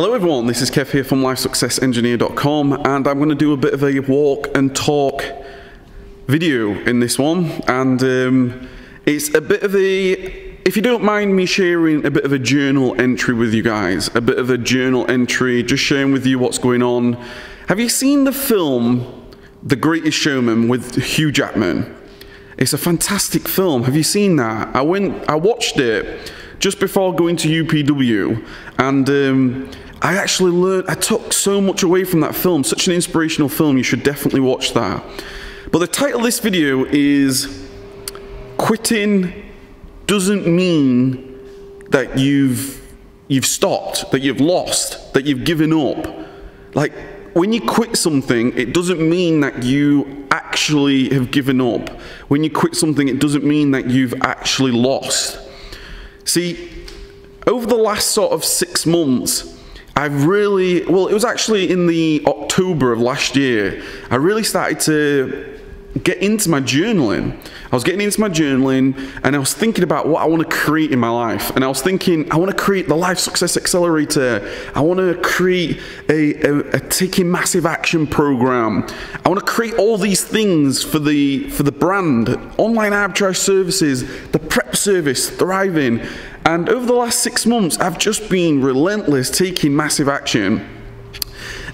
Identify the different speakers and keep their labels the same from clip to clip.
Speaker 1: Hello everyone, this is Kev here from LifeSuccessEngineer.com and I'm going to do a bit of a walk and talk video in this one and um, it's a bit of a, if you don't mind me sharing a bit of a journal entry with you guys, a bit of a journal entry, just sharing with you what's going on. Have you seen the film The Greatest Showman with Hugh Jackman? It's a fantastic film. Have you seen that? I went, I watched it just before going to UPW, and um, I actually learned, I took so much away from that film, such an inspirational film, you should definitely watch that. But the title of this video is Quitting Doesn't Mean That You've, you've stopped, that you've lost, that you've given up. Like, when you quit something, it doesn't mean that you actually have given up. When you quit something, it doesn't mean that you've actually lost. See, over the last sort of six months, I've really, well, it was actually in the October of last year, I really started to get into my journaling. I was getting into my journaling and I was thinking about what I want to create in my life. And I was thinking, I want to create the Life Success Accelerator. I want to create a, a, a taking massive action program. I want to create all these things for the for the brand, online arbitrage services, the prep service, thriving. And over the last six months, I've just been relentless taking massive action.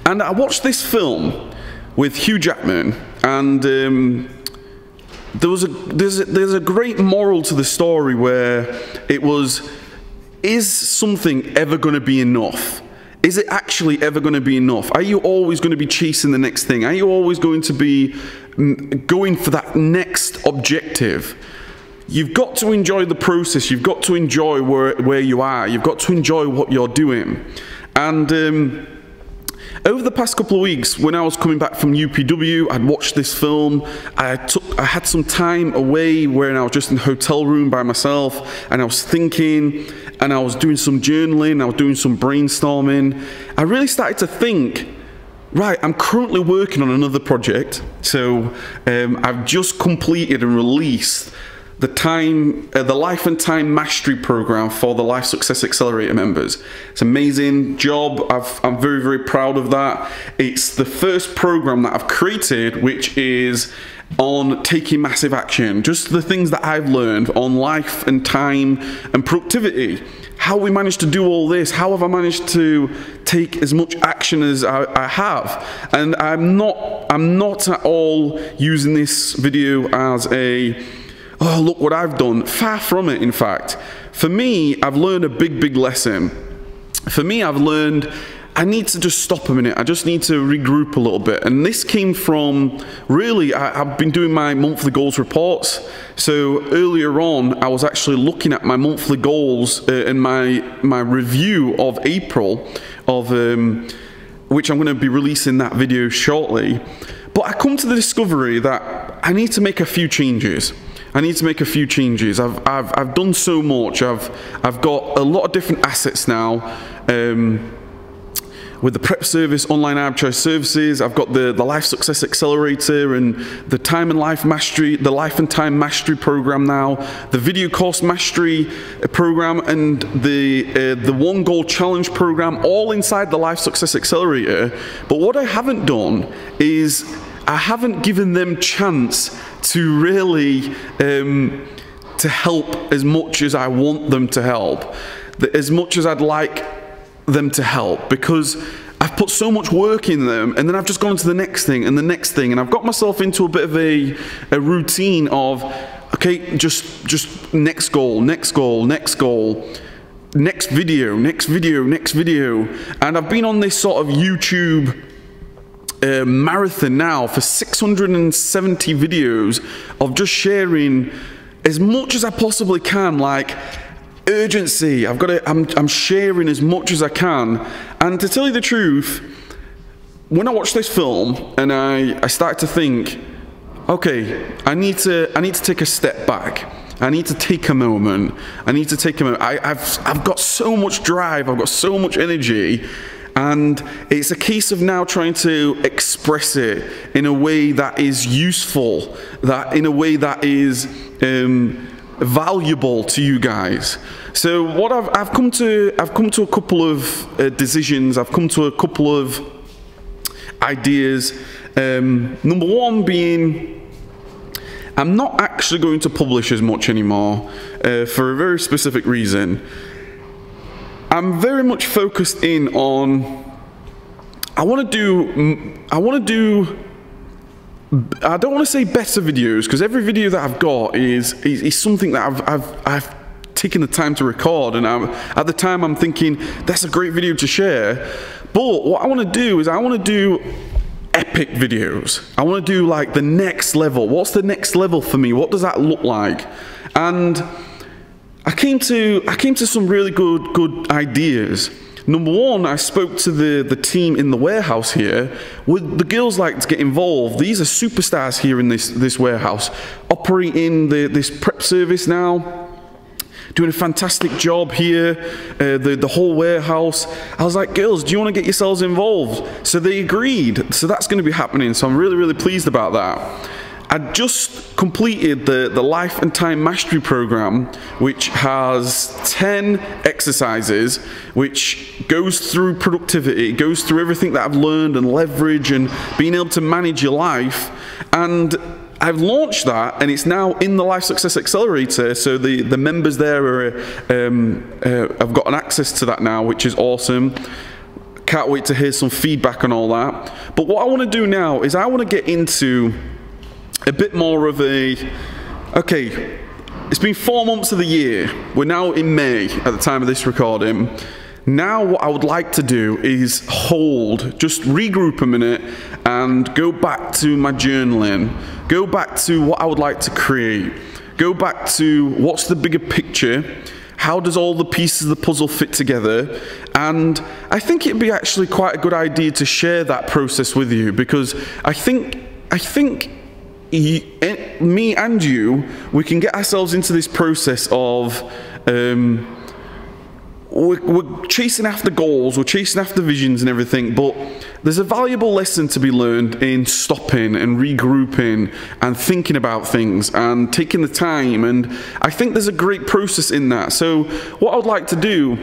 Speaker 1: And I watched this film with Hugh Jackman and um, there was a there's a, there's a great moral to the story where it was is something ever going to be enough? Is it actually ever going to be enough? Are you always going to be chasing the next thing? Are you always going to be mm, going for that next objective? You've got to enjoy the process. You've got to enjoy where, where you are. You've got to enjoy what you're doing. And um, over the past couple of weeks, when I was coming back from UPW, I'd watched this film. I took, I had some time away where I was just in a hotel room by myself, and I was thinking, and I was doing some journaling, I was doing some brainstorming. I really started to think. Right, I'm currently working on another project. So um, I've just completed and released the time, uh, the Life and Time Mastery Program for the Life Success Accelerator members. It's an amazing job. i am very, very proud of that. It's the first program that I've created, which is on taking massive action. Just the things that I've learned on life and time and productivity. How we managed to do all this? How have I managed to take as much action as I, I have? And I'm not, I'm not at all using this video as a oh, look what I've done. Far from it, in fact. For me, I've learned a big, big lesson. For me, I've learned I need to just stop a minute. I just need to regroup a little bit. And this came from really, I, have been doing my monthly goals reports. So earlier on, I was actually looking at my monthly goals uh, and my, my review of April, of um, which I'm going to be releasing that video shortly. But I come to the discovery that I need to make a few changes. I need to make a few changes. I've, I've, I've done so much. I've, I've got a lot of different assets now. Um, with the prep service, online arbitrage services, I've got the, the Life Success Accelerator and the Time and Life Mastery, the Life and Time Mastery program now, the Video Course Mastery uh, program, and the uh, the One Goal Challenge program, all inside the Life Success Accelerator. But what I haven't done is I haven't given them chance to really um, to help as much as I want them to help, as much as I'd like them to help, because I've put so much work in them, and then I've just gone to the next thing and the next thing, and I've got myself into a bit of a, a routine of, okay, just just next goal, next goal, next goal next video, next video, next video. And I've been on this sort of YouTube uh, marathon now for 670 videos of just sharing as much as I possibly can, like urgency. I've got to, I'm, I'm sharing as much as I can. And to tell you the truth, when I watched this film and I, I started to think, okay, I need to, I need to take a step back. I need to take a moment. I need to take a moment. I, I've, I've got so much drive. I've got so much energy and it's a case of now trying to express it in a way that is useful, that in a way that is um, valuable to you guys. So what I've, I've come to I've come to a couple of uh, decisions. I've come to a couple of ideas. Um, number one being I'm not actually going to publish as much anymore uh, for a very specific reason. I'm very much focused in on I want to do I want to do I don't want to say better videos because every video that I've got is, is, is something that I've, I've, I've taken the time to record and I'm, at the time I'm thinking that's a great video to share. But what I want to do is I want to do epic videos. I want to do like the next level. What's the next level for me? What does that look like? And I came to I came to some really good good ideas Number one, I spoke to the, the team in the warehouse here. Would the girls like to get involved? These are superstars here in this, this warehouse, operating the, this prep service now doing a fantastic job here, uh, the, the whole warehouse. I was like, girls, do you want to get yourselves involved? So they agreed. So that's going to be happening. So I'm really, really pleased about that. I just completed the, the Life and Time Mastery Program, which has 10 exercises, which goes through productivity, it goes through everything that I've learned and leverage and being able to manage your life. And I've launched that and it's now in the Life Success Accelerator. So the, the members there are, um, uh, have got an access to that now, which is awesome. Can't wait to hear some feedback on all that. But what I want to do now is I want to get into a bit more of a, okay, it's been four months of the year. We're now in May at the time of this recording. Now what I would like to do is hold, just regroup a minute and go back to my journaling. Go back to what I would like to create. Go back to what's the bigger picture how does all the pieces of the puzzle fit together? And I think it'd be actually quite a good idea to share that process with you because I think I think me and you, we can get ourselves into this process of um, we're, we're, chasing after goals, we're chasing after visions and everything, but there's a valuable lesson to be learned in stopping and regrouping and thinking about things and taking the time. And I think there's a great process in that. So, what I would like to do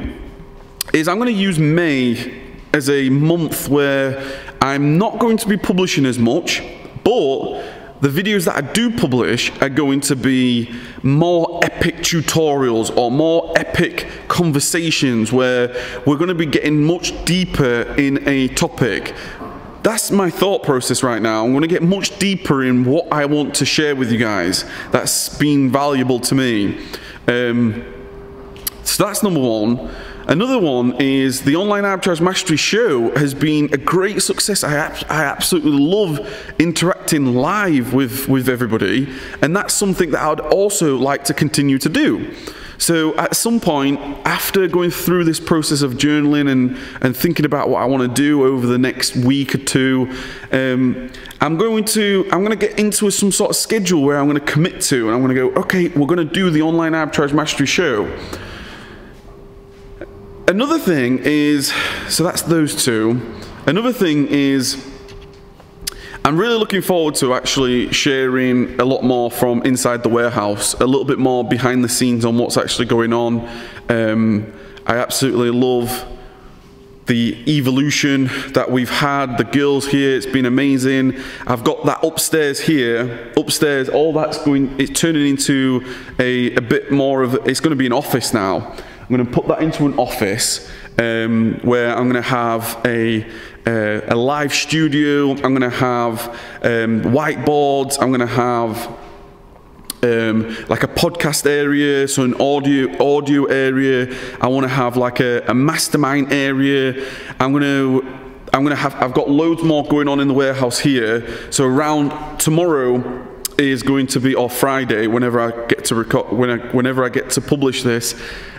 Speaker 1: is I'm going to use May as a month where I'm not going to be publishing as much, but the videos that I do publish are going to be more epic tutorials or more epic conversations where we're going to be getting much deeper in a topic. That's my thought process right now. I'm going to get much deeper in what I want to share with you guys. That's been valuable to me. Um, so that's number one. Another one is the Online Arbitrage Mastery Show has been a great success. I, I absolutely love interacting live with, with everybody, and that's something that I'd also like to continue to do. So at some point, after going through this process of journaling and, and thinking about what I want to do over the next week or two, um, I'm going to I'm going to get into some sort of schedule where I'm going to commit to, and I'm going to go, okay, we're going to do the Online Arbitrage Mastery Show. Another thing is, so that's those two. Another thing is, I'm really looking forward to actually sharing a lot more from inside the warehouse, a little bit more behind the scenes on what's actually going on. Um, I absolutely love the evolution that we've had, the girls here, it's been amazing. I've got that upstairs here, upstairs, all that's going, it's turning into a, a bit more of, it's going to be an office now. I'm going to put that into an office um, where I'm going to have a, uh, a live studio. I'm going to have um, whiteboards. I'm going to have um, like a podcast area, so an audio audio area. I want to have like a, a mastermind area. I'm going to I'm to have I've got loads more going on in the warehouse here. So around tomorrow is going to be or Friday whenever I get to record when I, whenever I get to publish this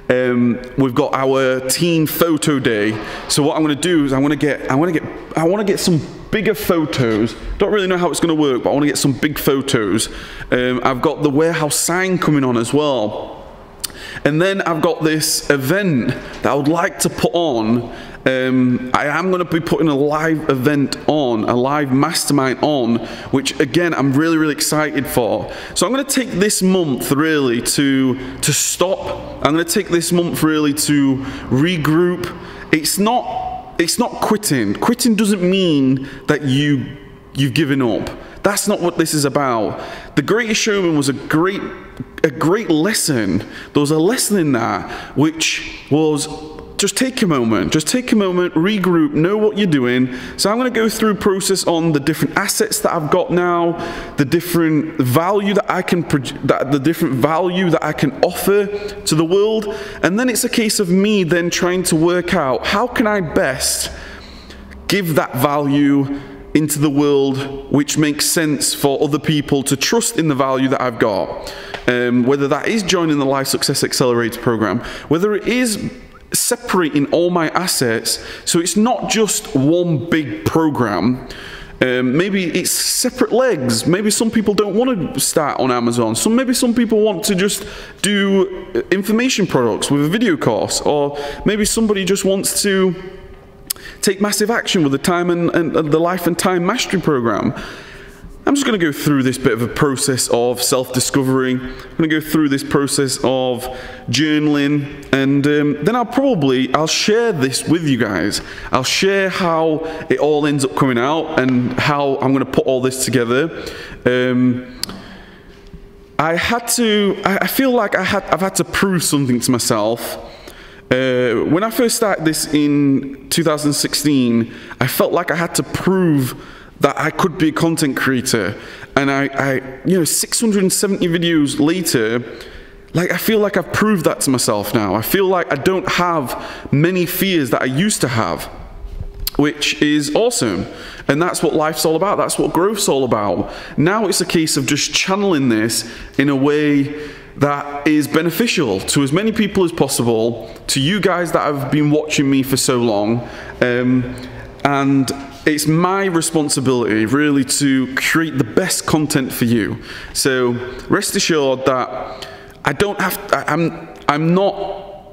Speaker 1: um, we've got our team photo day. So what I'm going to do is I want to get I want to get I want to get some bigger photos. Don't really know how it's going to work, but I want to get some big photos. Um, I've got the warehouse sign coming on as well. And then I've got this event that I would like to put on um, I am going to be putting a live event on, a live mastermind on, which again I'm really really excited for. So I'm going to take this month really to to stop. I'm going to take this month really to regroup. It's not it's not quitting. Quitting doesn't mean that you you've given up. That's not what this is about. The Greatest Showman was a great a great lesson. There was a lesson in that which was just take a moment, just take a moment, regroup, know what you're doing. So I'm going to go through process on the different assets that I've got now, the different value that I can, that the different value that I can offer to the world, and then it's a case of me then trying to work out how can I best give that value into the world which makes sense for other people to trust in the value that I've got. Um, whether that is joining the Life Success Accelerator program, whether it is separating all my assets so it's not just one big program. Um, maybe it's separate legs. Maybe some people don't want to start on Amazon. So maybe some people want to just do information products with a video course, or maybe somebody just wants to take massive action with the time and, and, and the life and time mastery program. I'm just going to go through this bit of a process of self-discovery. I'm going to go through this process of journaling, and um, then I'll probably I'll share this with you guys. I'll share how it all ends up coming out and how I'm going to put all this together. Um, I had to. I feel like I had. I've had to prove something to myself. Uh, when I first started this in 2016, I felt like I had to prove that I could be a content creator. And I, I, you know, 670 videos later, like I feel like I've proved that to myself now. I feel like I don't have many fears that I used to have, which is awesome. And that's what life's all about. That's what growth's all about. Now it's a case of just channeling this in a way that is beneficial to as many people as possible, to you guys that have been watching me for so long. Um, and it's my responsibility really to create the best content for you. So rest assured that I don't have, I'm, I'm not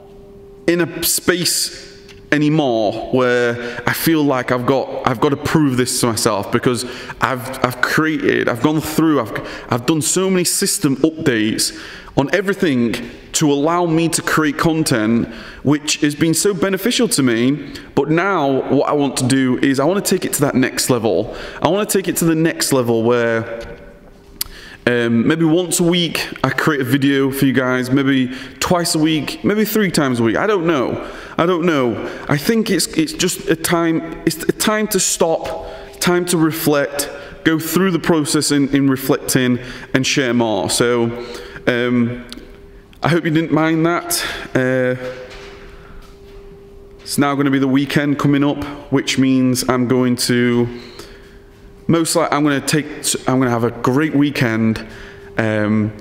Speaker 1: in a space anymore where I feel like I've got I've got to prove this to myself because I've I've created I've gone through I've I've done so many system updates on everything to allow me to create content which has been so beneficial to me. But now what I want to do is I want to take it to that next level. I want to take it to the next level where um, maybe once a week I create a video for you guys, maybe twice a week, maybe three times a week. I don't know. I don't know. I think it's it's just a time. It's a time to stop, time to reflect, go through the process in, in reflecting, and share more. So um, I hope you didn't mind that. Uh, it's now going to be the weekend coming up, which means I'm going to most likely I'm going to take, I'm to have a great weekend. Um,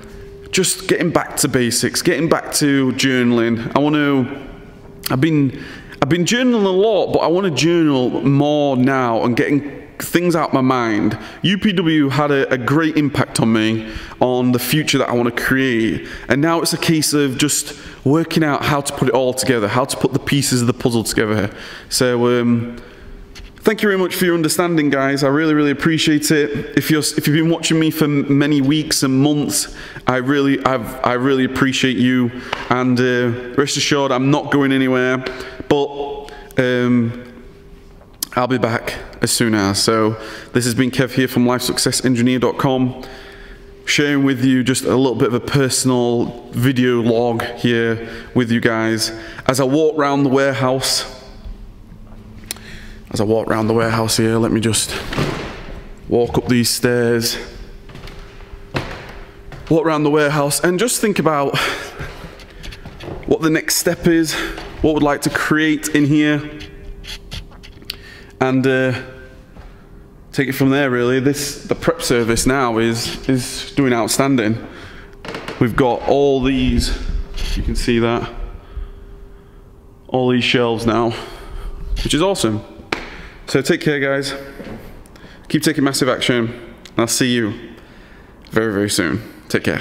Speaker 1: just getting back to basics, getting back to journaling. I want to, I've been, I've been journaling a lot, but I want to journal more now and getting things out my mind. UPW had a, a, great impact on me on the future that I want to create. And now it's a case of just working out how to put it all together, how to put the pieces of the puzzle together. So, um, Thank you very much for your understanding, guys. I really, really appreciate it. If you're, if you've been watching me for many weeks and months, I really, I've, I really appreciate you. And uh, rest assured, I'm not going anywhere. But um, I'll be back as soon as. So this has been Kev here from LifeSuccessEngineer.com, sharing with you just a little bit of a personal video log here with you guys as I walk around the warehouse as I walk around the warehouse here, let me just walk up these stairs, walk around the warehouse, and just think about what the next step is, what we'd like to create in here, and uh, take it from there. Really, this the prep service now is is doing outstanding. We've got all these, you can see that, all these shelves now, which is awesome. So take care, guys. Keep taking massive action. I'll see you very, very soon. Take care.